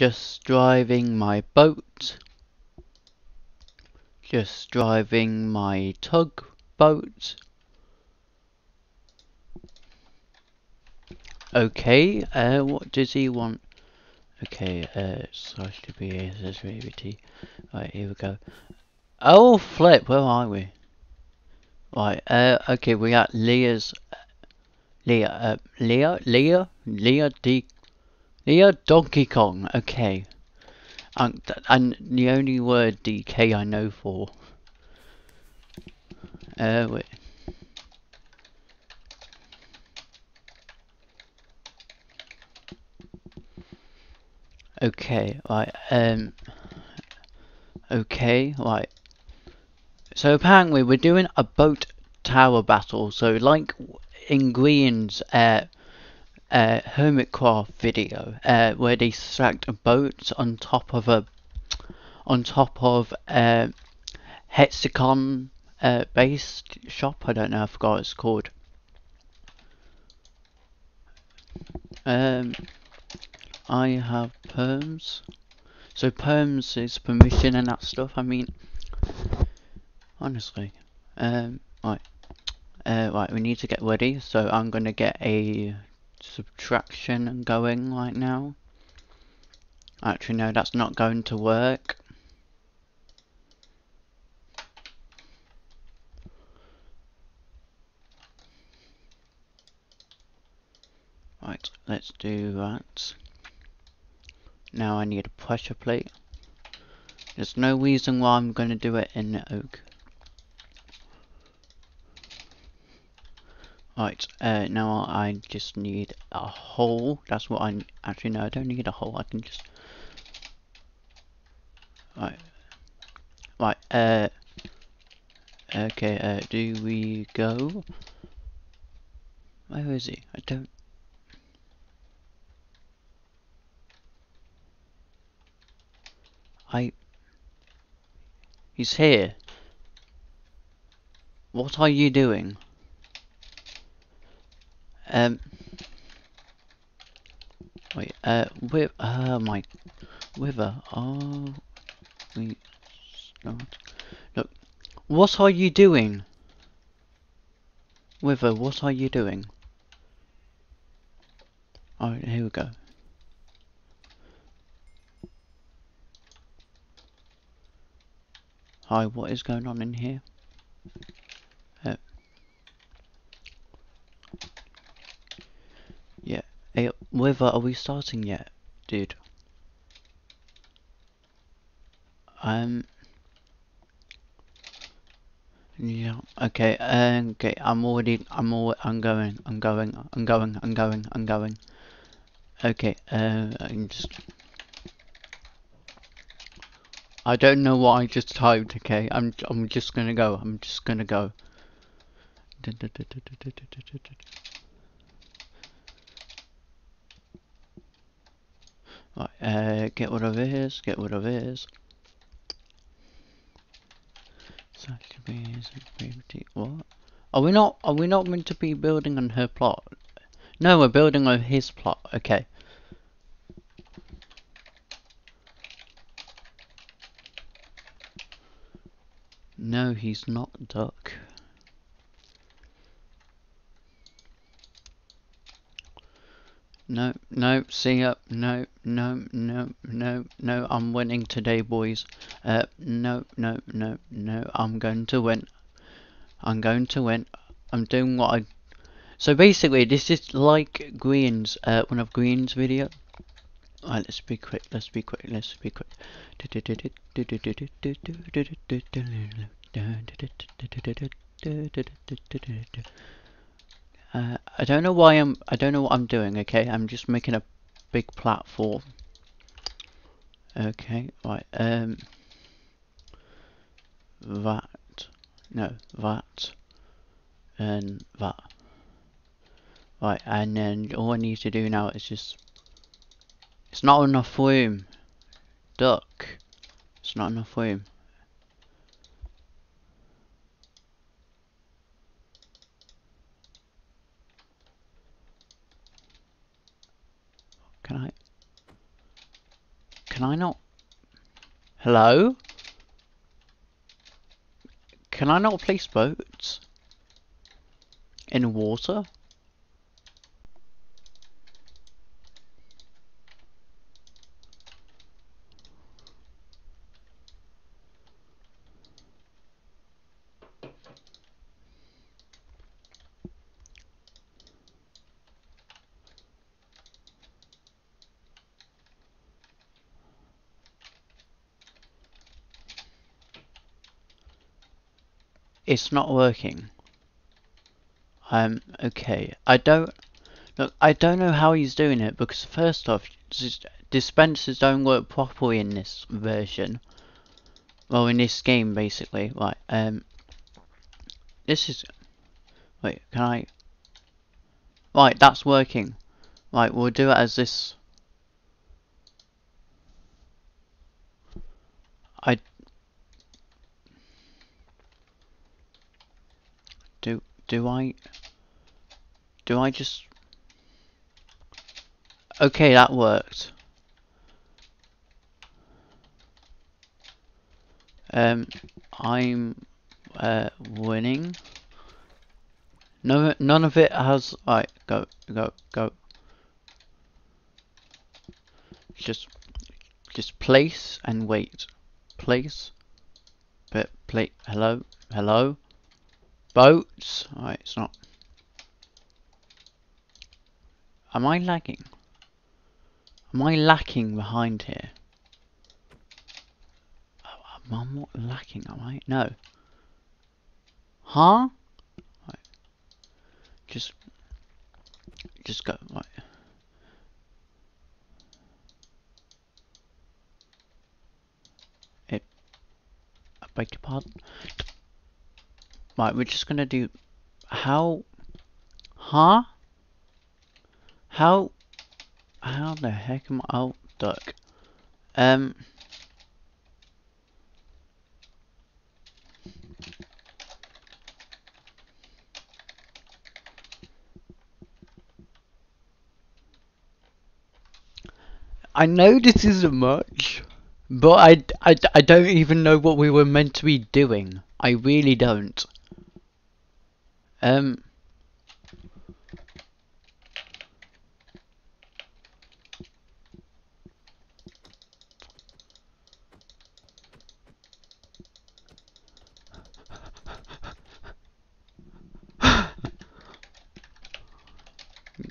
Just driving my boat. Just driving my tugboat. Okay, uh, what does he want? Okay, uh, slash to be accessibility. Right, here we go. Oh, flip, where are we? Right, uh, okay, we got Leah's, Leah, uh, Leah, Leah, Leah D, Leah Donkey Kong, okay. And the only word DK I know for. Uh, wait. Okay, right, um, okay, right. So apparently we're doing a boat tower battle, so like in Grian's uh, uh, Hermitcraft video, uh, where they stacked boats on top of a, on top of a hexagon uh, based shop, I don't know, I forgot what it's called. Um, I have perms. So perms is permission and that stuff. I mean, honestly, um, right, uh, right. We need to get ready. So I'm gonna get a subtraction and going right now. Actually, no, that's not going to work. Right, let's do that. Now I need a pressure plate. There's no reason why I'm going to do it in oak. Right, uh, now I just need a hole. That's what I actually no, I don't need a hole. I can just right, right. Uh, okay. Uh, do we go? Where is he? I don't. I... He's here. What are you doing? Um... Wait, uh, with, uh, my... Wither, oh... We... Start. Look, what are you doing? Wither, what are you doing? Alright, here we go. Hi, what is going on in here? Uh, yeah, hey, Wither, are we starting yet, dude? Um. Yeah. Okay. Um, okay. I'm already. I'm all. I'm going. I'm going. I'm going. I'm going. I'm going. Okay. Uh, I'm just. I don't know what I just typed, okay? I'm I'm just gonna go. I'm just gonna go. Right, uh, get rid of this, get rid of this. What? Are we not are we not meant to be building on her plot? No, we're building on his plot, okay. No, he's not duck. No, no, see up, no, no, no, no, no, I'm winning today, boys. Uh, no, no, no, no, I'm going to win. I'm going to win. I'm doing what I... So basically, this is like Grian's, uh, one of Grian's video. Alright, let's be quick, let's be quick, let's be quick. Uh, I don't know why I'm, I don't know what I'm doing, okay? I'm just making a big platform. Okay, right, um, that, no, that, and that. Right, and then all I need to do now is just it's not enough room. Duck. It's not enough room. Can I? not? Hello? Can I not place boats? In water? It's not working. Um, okay. I don't... Look, I don't know how he's doing it, because first off, dispensers don't work properly in this version. Well, in this game, basically. Right, um... This is... Wait, can I... Right, that's working. Right, we'll do it as this... I Do I do I just Okay, that worked. Um I'm uh winning. No none of it has right, go, go, go. Just just place and wait. Place. But play hello? Hello? Boats? Alright, it's not. Am I lagging? Am I lacking behind here? Oh, I'm not lacking, am I? No. Huh? Right. Just, just go, right. It, I beg your pardon? Right, we're just gonna do how huh? How how the heck am I oh duck. Um I know this isn't much, but I, I, I don't even know what we were meant to be doing. I really don't. Um.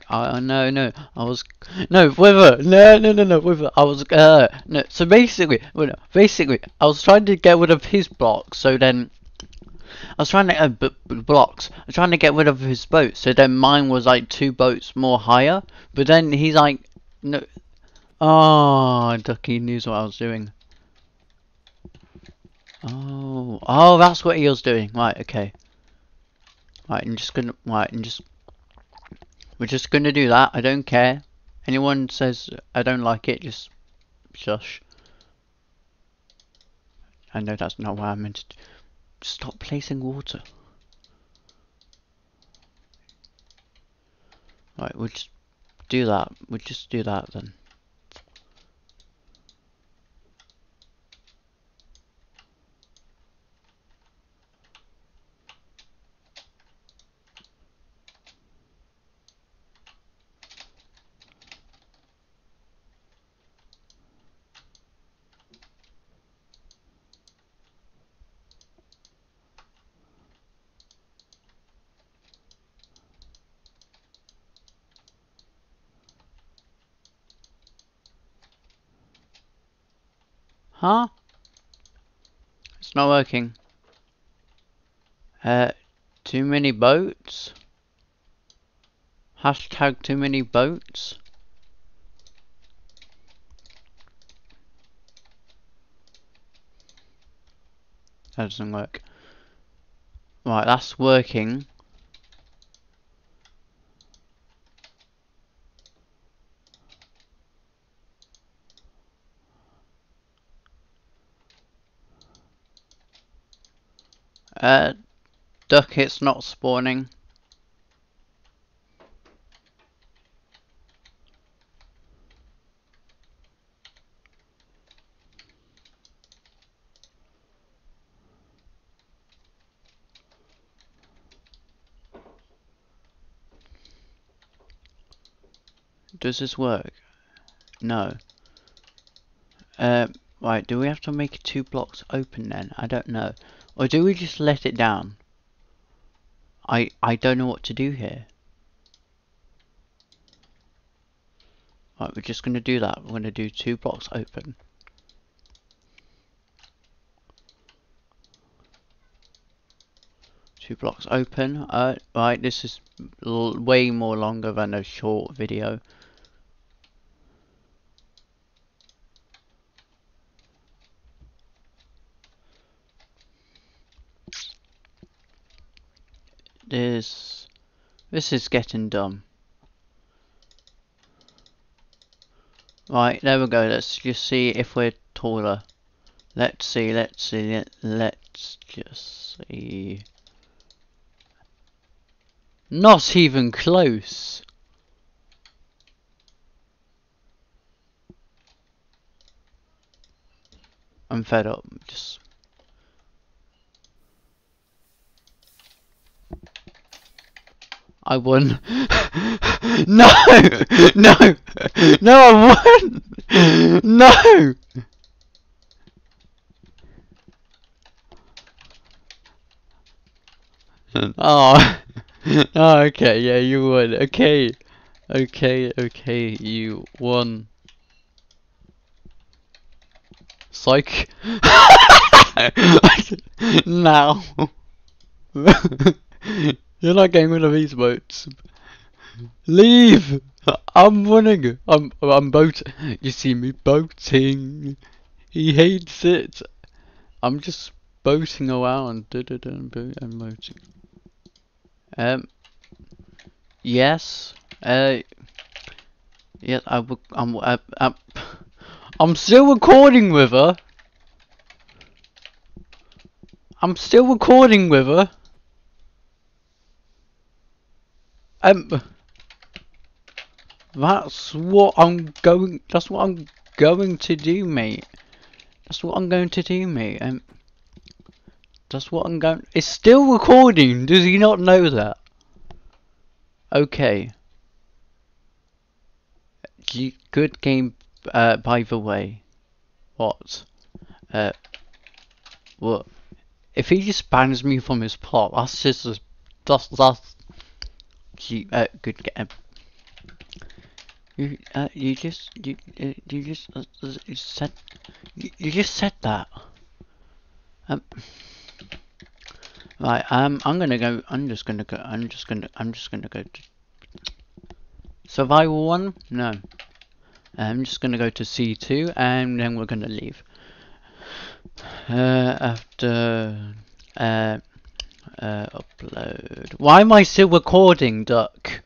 I no no I was no whether no no no no whether I was uh no so basically well, basically I was trying to get rid of his block so then I was trying to uh, blocks. I was trying to get rid of his boat, so then mine was like two boats more higher. But then he's like, no. Oh, Ducky knew what I was doing. Oh, oh, that's what he was doing. Right, okay. Right, I'm just gonna. Right, I'm just. We're just gonna do that. I don't care. Anyone says I don't like it, just shush. I know that's not what I meant to do. Stop placing water. Right, we'll just do that. We'll just do that then. Huh? It's not working. Uh, too many boats? Hashtag too many boats? That doesn't work. Right, that's working. Uh, duck, it's not spawning. Does this work? No. Um. right, do we have to make two blocks open then? I don't know. Or do we just let it down? I I don't know what to do here. Right, we're just going to do that. We're going to do two blocks open. Two blocks open. Uh, right, this is way more longer than a short video. This, this is getting dumb. Right, there we go. Let's just see if we're taller. Let's see, let's see, let's just see. Not even close. I'm fed up. Just I won. no! No! No, I won! No! Oh. oh, okay, yeah, you won. Okay. Okay, okay, you won. Psych. now. You're not getting rid of these boats. Leave! I'm running. I'm I'm boat. You see me boating. He hates it. I'm just boating around. I'm boating. Um. Yes. Uh. Yeah. I. I'm. I'm. I'm still recording with her. I'm still recording with her. Um, that's what I'm going. That's what I'm going to do, mate. That's what I'm going to do, mate. Um, that's what I'm going. It's still recording. Does he not know that? Okay. Good game. Uh, by the way. What? Uh. What? If he just bans me from his plot, that's just. That's that's you, uh, good game. You, uh, you just, you, uh, you just, uh, you said, you, you just said that. Um, right, um, I'm gonna go, I'm just gonna go, I'm just gonna, I'm just gonna go to survival one, no. I'm just gonna go to C2 and then we're gonna leave. Uh, after, uh, uh, upload. Why am I still recording, Duck?